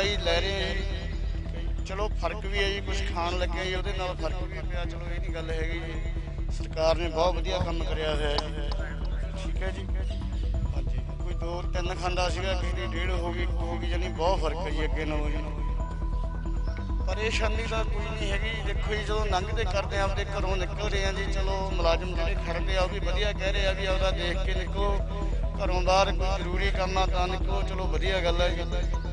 ਦਵਾਈ ਲੈ ਰਹੇ ਹਾਂ ਜੀ। ਚਲੋ ਫ਼ਰਕ ਵੀ ਹੈ ਜੀ ਕੁਝ ਖਾਣ ਲੱਗਿਆ ਜੀ, ਉਹਦੇ ਨਾਲ ਫ਼ਰਕ ਵੀ ਪਿਆ। ਚਲੋ ਇਹ ਨਹੀਂ ਗੱਲ ਹੈਗੀ ਜੀ। ਸਰਕਾਰ ਨੇ ਬਹੁਤ ਵਧੀਆ ਕੰਮ ਕਰਿਆ ਹੋਇਆ ਜੀ। ਠੀਕ ਹੈ ਜੀ। ਹਾਂਜੀ। ਕੋਈ ਦੋ ਤਿੰਨ ਖਾਂਦਾ ਸੀਗਾ, ਕਿਸੇ ਡੇਢ ਹੋ ਗਈ ਹੋ ਗਈ ਜਾਨੀ ਬਹੁਤ ਫ਼ਰਕ ਹੈ ਜੀ ਅੱਗੇ ਨਾਲੋਂ ਜੀ। ਪਰੇਸ਼ਾਨੀ ਤਾਂ ਕੋਈ ਨਹੀਂ ਹੈਗੀ ਦੇਖੋ ਜੀ, ਜਦੋਂ ਲੰਘਦੇ ਕਰਦੇ ਆ, ਆਪਦੇ ਘਰੋਂ ਨਿਕਲ ਰਹੇ ਆ ਜੀ, ਚਲੋ ਮੁਲਾਜ਼ਮ ਜਿਹੜੇ ਖੜਦੇ ਆ, ਉਹ ਵੀ ਵਧੀਆ ਕਹਿ ਰਹੇ ਆ ਵੀ ਆਪਦਾ ਦੇਖ ਕੇ ਨਿਕਲੋ। ਘਰੋਂ ਬਾਹਰ ਕੋਈ ਜ਼ਰੂਰੀ ਕੰਮ ਆ, ਤਾਂ ਨਿਕਲੋ। ਚਲੋ ਵਧੀਆ ਗੱਲ ਹੈ ਜੀ।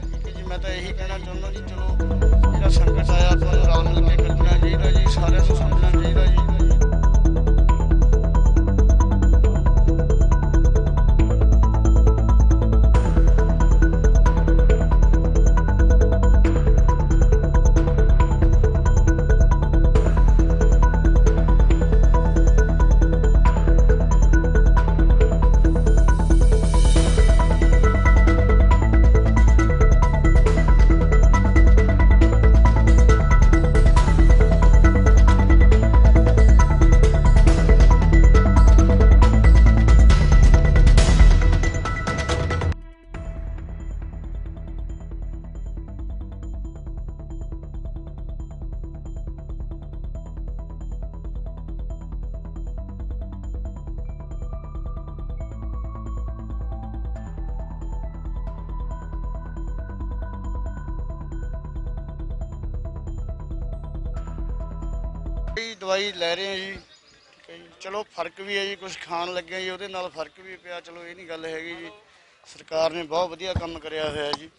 ਮੈਂ ਤਾਂ ਇਹੀ ਕਹਿਣਾ ਚਾਹੁੰਦਾ ਜੀ ਚਲੋ ਜਿਹੜਾ ਸੰਕਟ ਆਇਆ ਆਪਾਂ ਨੂੰ ਰਲ ਨਾਲ ਕੇ ਕੱਟਣਾ ਚਾਹੀਦਾ ਜੀ ਦਵਾਈ ਲੈ ਰਹੇ ਹਾਂ ਜੀ। ਠੀਕ ਹੈ ਜੀ ਚਲੋ ਫ਼ਰਕ ਵੀ ਹੈ ਜੀ ਕੁਝ ਖਾਣ ਲੱਗਿਆ ਜੀ, ਉਹਦੇ ਨਾਲ ਫ਼ਰਕ ਵੀ ਪਿਆ। ਚਲੋ ਇਹ ਨਹੀਂ ਗੱਲ ਹੈਗੀ ਜੀ, ਸਰਕਾਰ ਨੇ ਬਹੁਤ ਵਧੀਆ ਕੰਮ ਕਰਿਆ ਹੋਇਆ ਜੀ।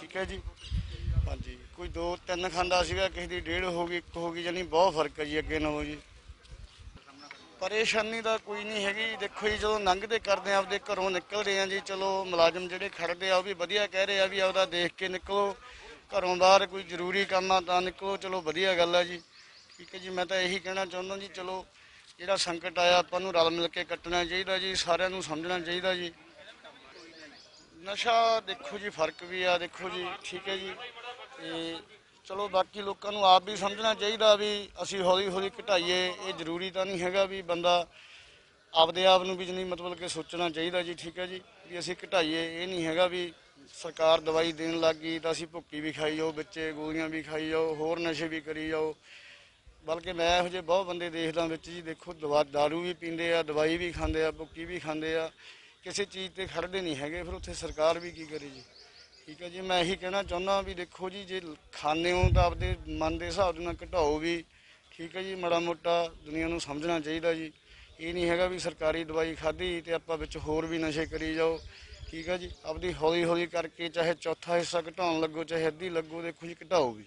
ਠੀਕ ਹੈ ਜੀ। ਹਾਂਜੀ, ਕੋਈ ਦੋ ਤਿੰਨ ਖਾਂਦਾ ਸੀਗਾ, ਕਿਸੇ ਦੀ ਡੇਢ ਹੋ ਗਈ, ਇੱਕ ਹੋ ਗਈ ਜਾਨੀ ਬਹੁਤ ਫ਼ਰਕ ਹੈ ਜੀ ਅੱਗੇ ਨਾਲੋਂ ਜੀ। ਪਰੇਸ਼ਾਨੀ ਤਾਂ ਕੋਈ ਨਹੀਂ ਹੈਗੀ ਦੇਖੋ ਜੀ, ਜਦੋਂ ਲੰਘਦੇ ਕਰਦੇ ਆ ਆਪਦੇ ਘਰੋਂ ਨਿਕਲ ਰਹੇ ਆ ਜੀ, ਚਲੋ ਮੁਲਾਜ਼ਮ ਜਿਹੜੇ ਖੜਦੇ ਆ, ਉਹ ਵੀ ਵਧੀਆ ਕਹਿ ਰਹੇ ਆ ਵੀ ਆਪਦਾ ਦੇਖ ਕੇ ਨਿਕਲੋ। ਘਰੋਂ ਬਾਹਰ ਕੋਈ ਜ਼ਰੂਰੀ ਕੰਮ ਆ ਤਾਂ ਨਿਕਲੋ, ਚਲੋ ਵਧੀਆ ਗੱਲ ਆ ਜੀ। ਠੀਕ ਹੈ ਜੀ, ਮੈਂ ਤਾਂ ਇਹੀ ਕਹਿਣਾ ਚਾਹੁੰਦਾ ਜੀ, ਚਲੋ ਜਿਹੜਾ ਸੰਕਟ ਆਇਆ ਆਪਾਂ ਨੂੰ ਰਲ ਮਿਲ ਕੇ ਕੱਟਣਾ ਚਾਹੀਦਾ ਜੀ, ਸਾਰਿਆਂ ਨੂੰ ਸਮਝਣਾ ਚਾਹੀਦਾ ਜੀ। ਨਸ਼ਾ ਦੇਖੋ ਜੀ, ਫ਼ਰਕ ਵੀ ਆ, ਦੇਖੋ ਜੀ, ਠੀਕ ਹੈ ਜੀ। ਤੇ ਚਲੋ ਬਾਕੀ ਲੋਕਾਂ ਨੂੰ ਆਪ ਵੀ ਸਮਝਣਾ ਚਾਹੀਦਾ ਵੀ ਅਸੀਂ ਹੌਲੀ ਹੌਲੀ ਘਟਾਈਏ, ਇਹ ਜ਼ਰੂਰੀ ਤਾਂ ਨਹੀਂ ਹੈਗਾ ਵੀ ਬੰਦਾ ਆਪਦੇ ਆਪ ਨੂੰ ਵੀ ਨਹੀਂ ਮਤਲਬ ਕਿ ਸੋਚਣਾ ਚਾਹੀਦਾ ਜੀ, ਠੀਕ ਹੈ ਜੀ, ਵੀ ਅਸੀਂ ਘਟਾਈਏ, ਇਹ ਨਹੀਂ ਹੈਗਾ ਵੀ ਸਰਕਾਰ ਦਵਾਈ ਦੇਣ ਲੱਗ ਗਈ ਤਾਂ ਅਸੀਂ ਭੁੱਕੀ ਵੀ ਖਾਈ ਜਾਓ, ਬੱਚੇ ਗੋਲੀਆਂ ਵੀ ਖਾਈ ਜਾਓ, ਹੋਰ ਨਸ਼ੇ ਵੀ ਕਰੀ ਜਾਓ। ਬਲਕਿ ਮੈਂ ਇਹੋ ਜਿਹੇ ਬਹੁਤ ਬੰਦੇ ਦੇਖਦਾ ਵਿੱਚ ਜੀ, ਦੇਖੋ, ਦਵਾ, ਦਾਰੂ ਵੀ ਪੀਂਦੇ ਆ, ਦਵਾਈ ਵੀ ਖਾਂਦੇ ਆ ਭੁੱਕੀ ਵੀ ਖਾਂਦੇ ਆ। ਕਿਸੇ ਚੀਜ਼ ਤੇ ਖੜਦੇ ਨਹੀਂ ਹੈਗੇ, ਫਿਰ ਉੱਥੇ ਸਰਕਾਰ ਵੀ ਕੀ ਕਰੇ ਜੀ? ਠੀਕ ਹੈ ਜੀ, ਮੈਂ ਇਹੀ ਕਹਿਣਾ ਚਾਹੁੰਦਾ ਵੀ ਦੇਖੋ ਜੀ, ਜੇ ਖਾਣੇ ਹੋ ਤਾਂ ਆਪਦੇ ਮਨ ਦੇ ਹਿਸਾਬ ਦੇ ਨਾਲ ਘਟਾਓ ਵੀ। ਠੀਕ ਹੈ ਜੀ ਮਾੜਾ ਮੋਟਾ ਦੁਨੀਆ ਨੂੰ ਸਮਝਣਾ ਚਾਹੀਦਾ ਜੀ। ਇਹ ਨਹੀਂ ਹੈਗਾ ਵੀ ਸਰਕਾਰੀ ਦਵਾਈ ਖਾਧੀ ਤੇ ਆਪਾਂ ਵਿੱਚ ਹੋਰ ਵੀ ਨਸ਼ੇ ਕਰੀ ਜਾਓ। ਠੀਕ ਹੈ ਜੀ, ਆਪਦੀ ਹੌਲੀ ਹੌਲੀ ਕਰਕੇ ਚਾਹੇ ਚੌਥਾ ਹਿੱਸਾ ਘਟਾਉਣ ਲੱਗੋ, ਚਾਹੇ ਅੱਧੀ ਲੱਗੋ, ਦੇਖੋ ਜੀ, ਘਟਾਓ ਵੀ।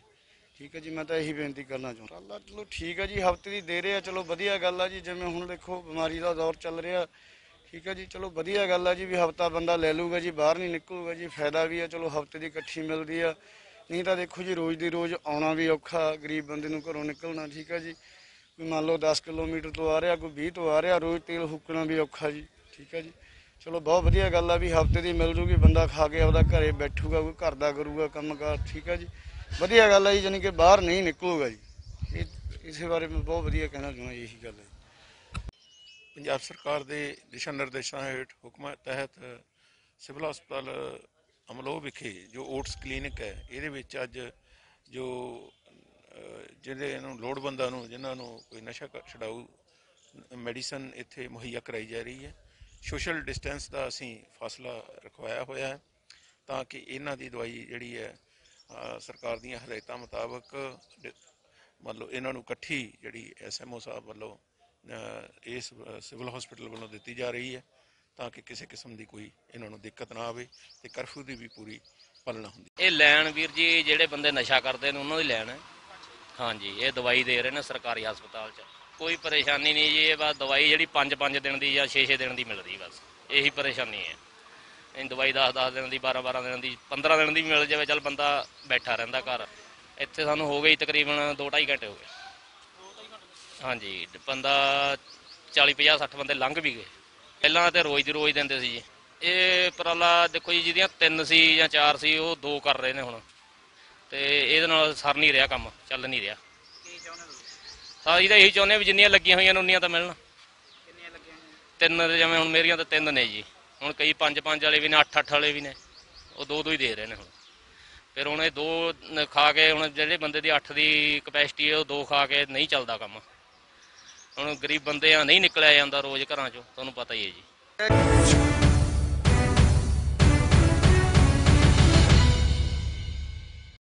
ਠੀਕ ਹੈ ਜੀ, ਮੈਂ ਤਾਂ ਇਹੀ ਬੇਨਤੀ ਕਰਨਾ ਚਾਹੁੰਦਾ। ਅੱਲਾ ਚਲੋ ਠੀਕ ਹੈ ਜੀ, ਹਫ਼ਤੇ ਦੀ ਦੇ ਰਿਹਾ ਚਲੋ ਵਧੀਆ ਗੱਲ ਆ ਜੀ, ਜਿਵੇਂ ਹੁਣ ਦੇਖੋ ਬਿਮਾਰੀ ਦਾ ਦੌਰ ਚੱਲ ਰਿਹਾ। ਠੀਕ ਹੈ ਜੀ, ਚਲੋ ਵਧੀਆ ਗੱਲ ਆ ਜੀ ਵੀ ਹਫਤਾ ਬੰਦਾ ਲੈ ਲੂਗਾ ਜੀ, ਬਾਹਰ ਨਹੀਂ ਨਿਕਲੂਗਾ ਜੀ, ਫਾਇਦਾ ਵੀ ਆ, ਚਲੋ ਹਫ਼ਤੇ ਦੀ ਇਕੱਠੀ ਮਿਲਦੀ ਆ। ਨਹੀਂ ਤਾਂ ਦੇਖੋ ਜੀ, ਰੋਜ਼ ਦੀ ਰੋਜ਼ ਆਉਣਾ ਵੀ ਔਖਾ, ਗਰੀਬ ਬੰਦੇ ਨੂੰ ਘਰੋਂ ਨਿਕਲਣਾ, ਠੀਕ ਹੈ ਜੀ। ਵੀ ਮੰਨ ਲਓ 10 ਕਿਲੋਮੀਟਰ ਤੋਂ ਆ ਰਿਹਾ, ਕੋਈ 20 ਤੋਂ ਆ ਰਿਹਾ, ਰੋਜ਼ ਤੇਲ ਹੁੱਕਣਾ ਵੀ ਔਖਾ ਜੀ, ਠੀਕ ਹੈ ਜੀ। ਚਲੋ ਬਹੁਤ ਵਧੀਆ ਗੱਲ ਆ ਵੀ ਹਫ਼ਤੇ ਦੀ ਮਿਲ ਜੂਗੀ, ਬੰਦਾ ਖਾ ਕੇ ਆਪਦਾ ਘਰੇ ਬੈਠੂਗਾ, ਕੋਈ ਘਰ ਦਾ ਕਰੂਗਾ ਕੰਮਕਾਰ, ਠੀਕ ਹੈ ਜੀ। ਵਧੀਆ ਗੱਲ ਹੈ ਜੀ ਜਾਨੀ ਕਿ ਬਾਹਰ ਨਹੀਂ ਨਿਕਲੂਗਾ ਜੀ। ਇਹ ਇਸੇ ਬਾਰੇ ਮੈਂ ਬਹੁਤ ਵਧੀਆ ਕਹਿਣਾ ਚਾਹੁੰਦਾ ਇਹੀ ਗੱਲ ਹੈ ਪੰਜਾਬ ਸਰਕਾਰ ਦੇ ਦਿਸ਼ਾ ਨਿਰਦੇਸ਼ਾਂ ਹੇਠ ਹੁਕਮਾਂ ਤਹਿਤ ਸਿਵਲ ਹਸਪਤਾਲ ਅਮਲੋ ਵਿਖੇ ਜੋ ਓਟਸ ਕਲੀਨਿਕ ਹੈ ਇਹਦੇ ਵਿੱਚ ਅੱਜ ਜੋ ਅਹ, ਜਿਹੜੇ ਨੂੰ ਲੋੜਵੰਦਾਂ ਨੂੰ ਜਿਨ੍ਹਾਂ ਨੂੰ ਕੋਈ ਨਸ਼ਾ ਕ- ਛਡਾਊ ਮੈਡੀਸਨ ਇੱਥੇ ਮੁਹੱਈਆ ਕਰਾਈ ਜਾ ਰਹੀ ਹੈ ਸੋਸ਼ਲ ਡਿਸਟੈਂਸ ਦਾ ਅਸੀਂ ਫਾਸਲਾ ਰਖਵਾਇਆ ਹੋਇਆ ਹੈ ਤਾਂ ਕਿ ਇਹਨਾਂ ਦੀ ਦਵਾਈ ਜਿਹੜੀ ਹੈ ਸਰਕਾਰ ਦੀਆਂ ਹਦਾਇਤਾਂ ਮੁਤਾਬਕ ਡ- ਮਤਲਬ ਇਹਨਾਂ ਨੂੰ ਇਕੱਠੀ ਜਿਹੜੀ ਐਸਐਮਓ ਸਾਹਿਬ ਵੱਲੋਂ ਇਸ ਸਿਵਲ ਹਸਪੀਟਲ ਵੱਲੋਂ ਦਿੱਤੀ ਜਾ ਰਹੀ ਹੈ ਤਾਂ ਕਿ ਕਿਸੇ ਕਿਸਮ ਦੀ ਕੋਈ ਇਹਨਾਂ ਨੂੰ ਦਿੱਕਤ ਨਾ ਆਵੇ ਤੇ ਕਰਫਿਊ ਦੀ ਵੀ ਪੂਰੀ ਪਾਲਣਾ ਹੁੰਦੀ ਇਹ ਲੈਣ ਵੀਰ ਜੀ ਜਿਹੜੇ ਬੰਦੇ ਨਸ਼ਾ ਕਰਦੇ ਨੇ, ਉਹਨਾਂ ਦੀ ਲੈਣ ਹੈ। ਹਾਂਜੀ, ਇਹ ਦਵਾਈ ਦੇ ਰਹੇ ਨੇ ਸਰਕਾਰੀ ਹਸਪਤਾਲ 'ਚ। ਕੋਈ ਪਰੇਸ਼ਾਨੀ ਨਹੀਂ ਜੀ, ਇਹ ਬਸ ਦਵਾਈ ਜਿਹੜੀ 5-5 ਦਿਨ ਦੀ ਜਾਂ 6-6 ਦਿਨ ਦੀ ਮਿਲਦੀ ਬਸ। ਇਹੀ ਪਰੇਸ਼ਾਨੀ ਹੈ। ਇਹ ਦਵਾਈ 10-10 ਦਿਨ ਦੀ 12-12 ਦਿਨ ਦੀ 15 ਦਿਨ ਦੀ ਮਿਲ ਜਾਵੇ ਚੱਲ ਬੰਦਾ ਬੈਠਾ ਰਹਿੰਦਾ ਘਰ। ਇੱਥੇ ਸਾਨੂੰ ਹੋ ਗਈ ਤਕਰੀਬਨ 2-2.5 ਘੰਟੇ ਹੋ ਗਏ। ਹਾਂਜੀ ਬੰਦਾ 40-50 60 ਬੰਦੇ ਲੰਘ ਵੀ ਗਏ। ਪਹਿਲਾਂ ਤੇ ਰੋਜ਼ ਦੀ ਰੋਜ਼ ਦਿੰਦੇ ਸੀ ਜੀ। ਇਹ ਉਪਰਾਲਾ ਦੇਖੋ ਜੀ ਜਿਹਦੀਆਂ ਤਿੰਨ ਸੀ ਜਾਂ ਚਾਰ ਸੀ ਉਹ ਦੋ ਕਰ ਰਹੇ ਨੇ ਹੁਣ। ਤੇ ਇਹਦੇ ਨਾਲ ਸਰ ਨਹੀਂ ਰਿਹਾ ਕੰਮ ਚੱਲ ਨਹੀਂ ਰਿਹਾ। ਸਾਰੀ ਤਾਂ ਇਹੀ ਚਾਹੁੰਦੇ ਵੀ ਜਿੰਨੀਆਂ ਲੱਗੀਆਂ ਹੋਈਆਂ ਨੇ ਉਨੀਆਂ ਤਾਂ ਮਿਲਣ। ਤਿੰਨ ਤੇ ਜਿਵੇਂ ਹੁਣ ਮੇਰੀਆਂ ਤਾਂ ਤਿੰਨ ਨੇ ਜੀ। ਹੁਣ ਕਈ ਪੰਜ ਪੰਜ ਵਾਲੇ ਵੀ ਨੇ, ਅੱਠ ਅੱਠ ਵਾਲੇ ਵੀ ਨੇ। ਉਹ ਦੋ ਦੋ ਹੀ ਦੇ ਰਹੇ ਨੇ ਹੁਣ। ਫਿਰ ਹੁਣ ਇਹ ਦੋ ਖਾ ਕੇ ਹੁਣ ਜਿਹੜੇ ਬੰਦੇ ਦੀ 8 ਦੀ ਕਪੈਸਿਟੀ ਹੈ, ਉਹ ਦੋ ਖਾ ਕੇ ਨਹੀਂ ਚੱਲਦਾ ਕੰਮ। ਹੁਣ ਗਰੀਬ ਬੰਦੇ ਆ, ਨਹੀਂ ਨਿਕਲਿਆ ਜਾਂਦਾ ਰੋਜ਼ ਘਰਾਂ ਚੋਂ, ਤੁਹਾਨੂੰ ਪਤਾ ਹੀ ਹੈ ਜੀ।